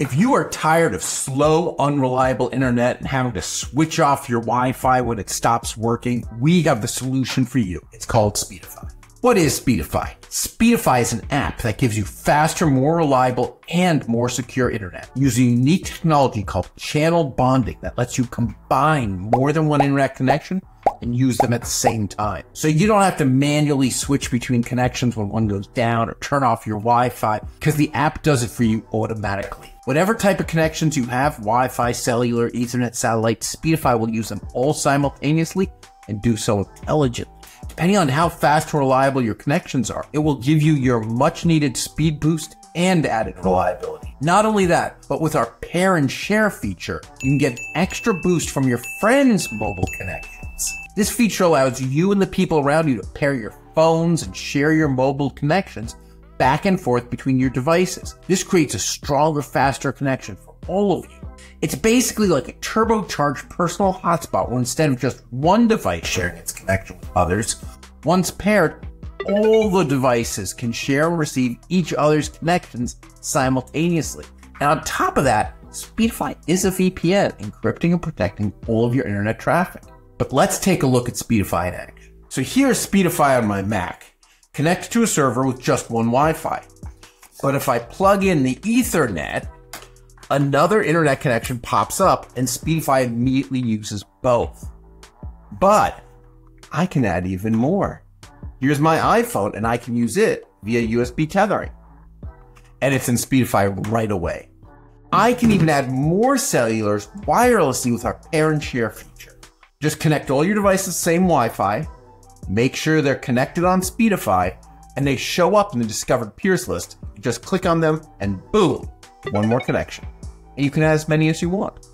If you are tired of slow, unreliable internet and having to switch off your Wi-Fi when it stops working, we have the solution for you. It's called Speedify. What is Speedify? Speedify is an app that gives you faster, more reliable, and more secure internet using unique technology called channel bonding that lets you combine more than one internet connection and use them at the same time. So you don't have to manually switch between connections when one goes down or turn off your Wi-Fi because the app does it for you automatically. Whatever type of connections you have, Wi-Fi, cellular, Ethernet, satellite, Speedify will use them all simultaneously and do so intelligently. Depending on how fast and reliable your connections are, it will give you your much needed speed boost and added reliability. Not only that, but with our pair and share feature, you can get extra boost from your friends' mobile connections. This feature allows you and the people around you to pair your phones and share your mobile connections back and forth between your devices. This creates a stronger, faster connection for all of you. It's basically like a turbocharged personal hotspot where instead of just one device sharing its connection with others, once paired, all the devices can share and receive each other's connections simultaneously. And on top of that, Speedify is a VPN, encrypting and protecting all of your internet traffic. But let's take a look at Speedify in action. So here's Speedify on my Mac, connected to a server with just one Wi-Fi. But if I plug in the Ethernet, another internet connection pops up and Speedify immediately uses both. But I can add even more. Here's my iPhone and I can use it via USB tethering. And it's in Speedify right away. I can even add more cellulars wirelessly with our pair and share feature. Just connect all your devices same Wi-Fi, make sure they're connected on Speedify, and they show up in the discovered peers list. You just click on them and boom, one more connection and you can add as many as you want.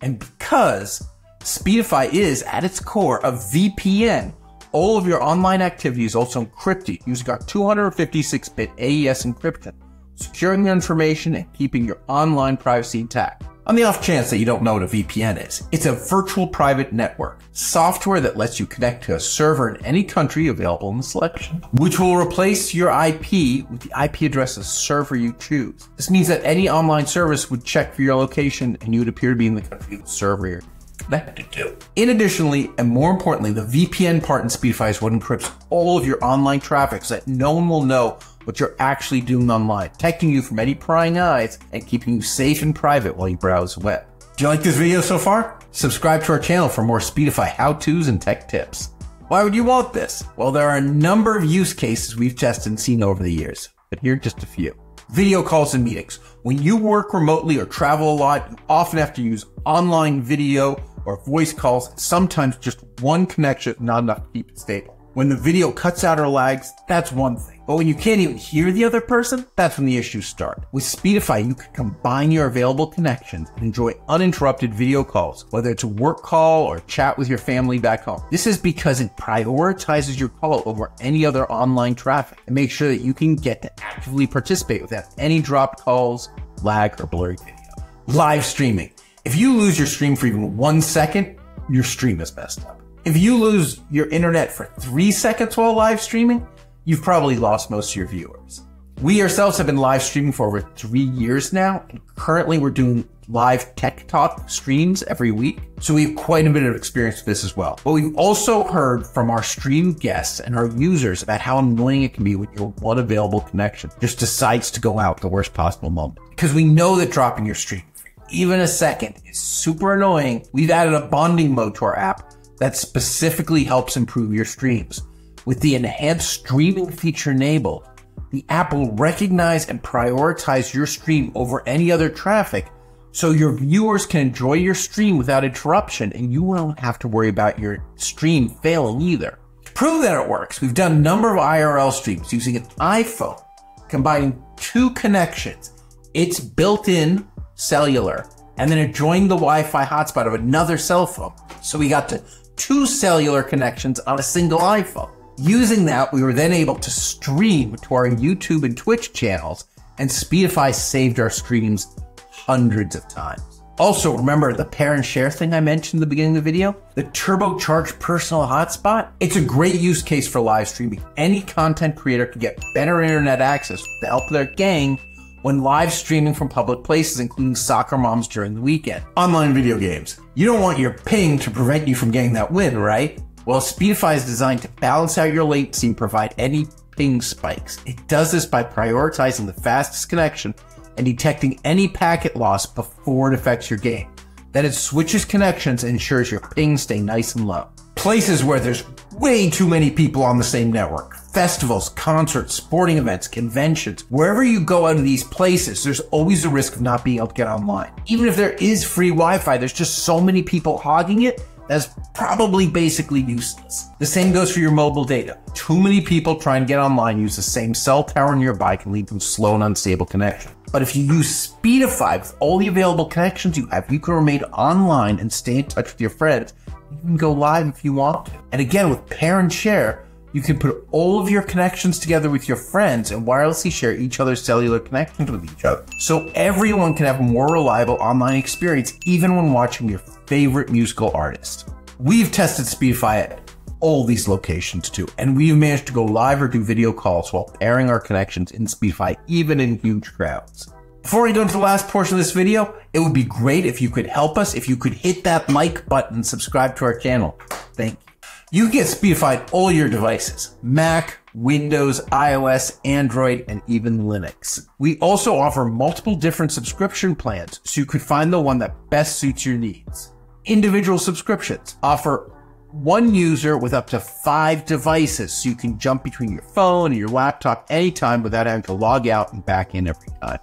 And because Speedify is at its core a VPN, all of your online activity is also encrypted using our 256-bit AES encryption, securing your information and keeping your online privacy intact. On the off chance that you don't know what a VPN is, it's a virtual private network, software that lets you connect to a server in any country available in the selection, which will replace your IP with the IP address of the server you choose. This means that any online service would check for your location and you would appear to be in the country of the server you're connected to. In additionally, and more importantly, the VPN part in Speedify is what encrypts all of your online traffic so that no one will know what you're actually doing online, protecting you from any prying eyes and keeping you safe and private while you browse the web. Do you like this video so far? Subscribe to our channel for more Speedify how-tos and tech tips. Why would you want this? Well, there are a number of use cases we've tested and seen over the years, but here are just a few. Video calls and meetings. When you work remotely or travel a lot, you often have to use online video or voice calls, sometimes just one connection not enough to keep it stable. When the video cuts out or lags, that's one thing. But when you can't even hear the other person, that's when the issues start. With Speedify, you can combine your available connections and enjoy uninterrupted video calls, whether it's a work call or chat with your family back home. This is because it prioritizes your call over any other online traffic and makes sure that you can get to actively participate without any dropped calls, lag, or blurry video. Live streaming. If you lose your stream for even one second, your stream is messed up. If you lose your internet for three seconds while live streaming, you've probably lost most of your viewers. We ourselves have been live streaming for over three years now, and currently we're doing live tech talk streams every week. So we have quite a bit of experience with this as well. But we've also heard from our stream guests and our users about how annoying it can be when your one available connection just decides to go out the worst possible moment. Because we know that dropping your stream for even a second is super annoying. We've added a bonding mode to our app that specifically helps improve your streams. With the enhanced streaming feature enabled, the app will recognize and prioritize your stream over any other traffic so your viewers can enjoy your stream without interruption and you won't have to worry about your stream failing either. To prove that it works, we've done a number of IRL streams using an iPhone, combining two connections. It's built in cellular and then adjoining the Wi-Fi hotspot of another cell phone. So we got to two cellular connections on a single iPhone. Using that, we were then able to stream to our YouTube and Twitch channels, and Speedify saved our streams hundreds of times. Also, remember the pair and share thing I mentioned in the beginning of the video? The turbocharged personal hotspot? It's a great use case for live streaming. Any content creator can get better internet access with the help of their gang when live streaming from public places, including soccer moms during the weekend. Online video games. You don't want your ping to prevent you from getting that win, right? Well, Speedify is designed to balance out your latency and provide any ping spikes. It does this by prioritizing the fastest connection and detecting any packet loss before it affects your game. Then it switches connections and ensures your ping stay nice and low. Places where there's way too many people on the same network. Festivals, concerts, sporting events, conventions. Wherever you go out of these places, there's always a risk of not being able to get online. Even if there is free Wi-Fi, there's just so many people hogging it that's probably basically useless. The same goes for your mobile data. Too many people trying to get online use the same cell tower nearby can lead to slow and unstable connection. But if you use Speedify with all the available connections you have, you can remain online and stay in touch with your friends. You can go live if you want. And again, with Pair and Share, you can put all of your connections together with your friends and wirelessly share each other's cellular connections with each other. So everyone can have a more reliable online experience even when watching your favorite musical artist. We've tested Speedify at all these locations too, and we've managed to go live or do video calls while pairing our connections in Speedify even in huge crowds. Before we go into the last portion of this video, it would be great if you could help us, if you could hit that like button subscribe to our channel. Thank you. You get Speedify all your devices Mac, Windows, iOS, Android, and even Linux. We also offer multiple different subscription plans so you could find the one that best suits your needs. Individual subscriptions offer one user with up to five devices so you can jump between your phone and your laptop anytime without having to log out and back in every time.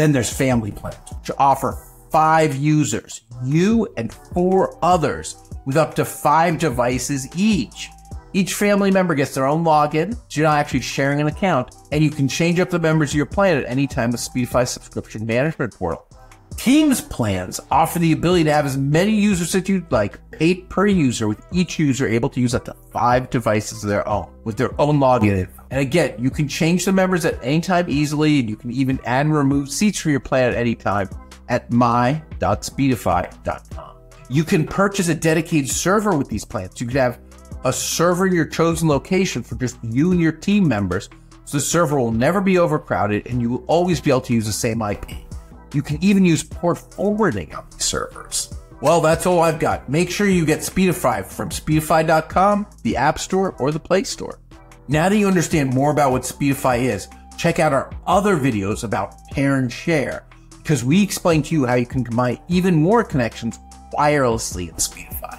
Then there's family plans, which offer five users, you and four others with up to five devices each. Each family member gets their own login, so you're not actually sharing an account, and you can change up the members of your plan at any time with Speedify subscription management portal. Teams plans offer the ability to have as many users as you'd like, paid per user, with each user able to use up to five devices of their own, with their own login. And again, you can change the members at any time easily, and you can even add and remove seats for your plan at any time at my.speedify.com. You can purchase a dedicated server with these plans. You can have a server in your chosen location for just you and your team members. So the server will never be overcrowded and you will always be able to use the same IP. You can even use port forwarding on these servers. Well, that's all I've got. Make sure you get Speedify from speedify.com, the App Store, or the Play Store. Now that you understand more about what Speedify is, check out our other videos about pair and share, because we explain to you how you can combine even more connections wirelessly in Speedify.